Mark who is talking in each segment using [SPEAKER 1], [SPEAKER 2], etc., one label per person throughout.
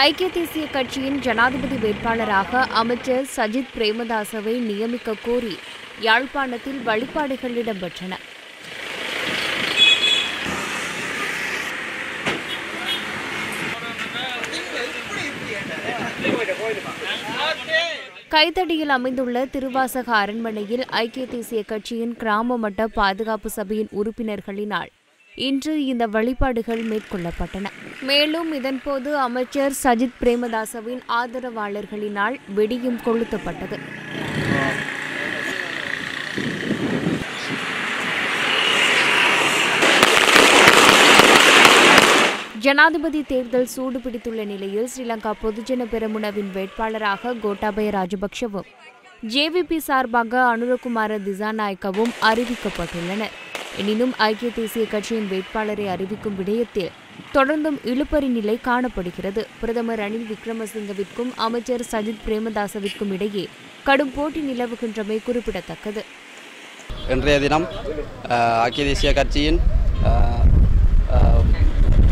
[SPEAKER 1] ஐக்கிய தேசிய கட்சியின் ஜனாதிபதி வேட்பாளராக அமைச்சர் சஜித் பிரேமதாசவை நியமிக்க கோரி யாழ்ப்பாணத்தில் வழிபாடுகள் இடம்பெற்றன. கைதடியில் அமைந்துள்ள திருவாசக அரண்மனையில் ஐக்கிய தேசிய கட்சியின் கிராம மட்ட பாதுகாப்பு சபையின் உறுப்பினர்களினால் இன்று இந்த வழிபாடுகள் மேற்கொள்ளப்பட்டன. மேலும் இதன்போது அமைச்சர் சஜித் பிரேமதாசவின் ஆதரவாளர்களினால் வெடியும் கொளுத்தப்பட்டது. ஜனாதிபதி தேர்தல் சூடு பிடித்துள்ள நிலையில் ஸ்ரீலங்கா பொதுஜன பெரமுனவின் வேட்பாளராக கோட்டாபய ராஜபக்ஷவும் ஜேவிபி சார்பாக அனுரகுமார திசாநாயக்கவும் அறிவிக்கப்பட்டுள்ளனர். எனினும் ஐக்கிய தேசிய கட்சியின் வேட்பாளரை அறிவிக்கும் விடயத்தில் தொடர்ந்தும் இழுபறி நிலை காணப்படுகிறது. பிரதமர் ரணில் விக்ரமசிங்கவிற்கும் அமைச்சர் சஜித் பிரேமதாசவிற்கும் இடையே கடும் போட்டி நிலவுகின்றமை குறிப்பிடத்தக்கது.
[SPEAKER 2] இன்றைய தினம் ஐக்கிய தேசிய கட்சியின்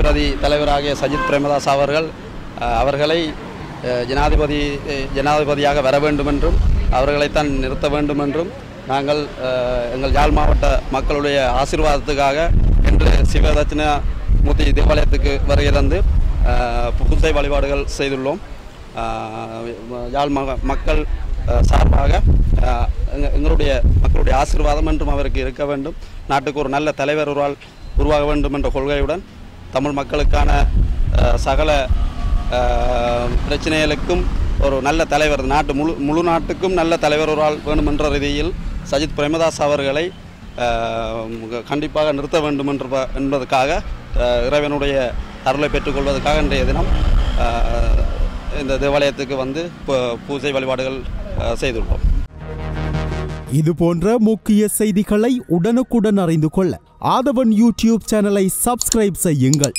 [SPEAKER 2] பிரதி தலைவராகிய சஜித் பிரேமதாஸ் அவர்கள் அவர்களை ஜனாதிபதி ஜனாதிபதியாக வர வேண்டும் என்றும் அவர்களைத்தான் நிறுத்த வேண்டும் என்றும் நாங்கள் எங்கள் யாழ் மாவட்ட மக்களுடைய ஆசீர்வாதத்துக்காக இன்று சிவதட்சிண மூர்த்தி தேவாலயத்துக்கு வருகிறந்து புகுந்தை வழிபாடுகள் செய்துள்ளோம். யாழ் மக மக்கள் சார்பாக எங்களுடைய மக்களுடைய ஆசீர்வாதம் என்றும் அவருக்கு இருக்க வேண்டும். நாட்டுக்கு ஒரு நல்ல தலைவர் உருவால் உருவாக வேண்டும் என்ற கொள்கையுடன் தமிழ் மக்களுக்கான சகல பிரச்சனைகளுக்கும் ஒரு நல்ல தலைவர் நாட்டு முழு முழு நாட்டுக்கும் நல்ல தலைவர் உருவால் வேண்டும் என்ற ரீதியில் சஜித் பிரேமதாஸ் அவர்களை கண்டிப்பாக நிறுத்த வேண்டும் என்ற என்பதற்காக இறைவனுடைய அருளை பெற்றுக்கொள்வதற்காக இன்றைய தினம் இந்த தேவாலயத்துக்கு வந்து பூ- பூஜை வழிபாடுகள் செய்துள்ளோம்.
[SPEAKER 3] இது போன்ற முக்கிய செய்திகளை உடனுக்குடன் அறிந்து கொள்ள ஆதவன் யூடியூப் சேனலை சப்ஸ்கிரைப் செய்யுங்கள்.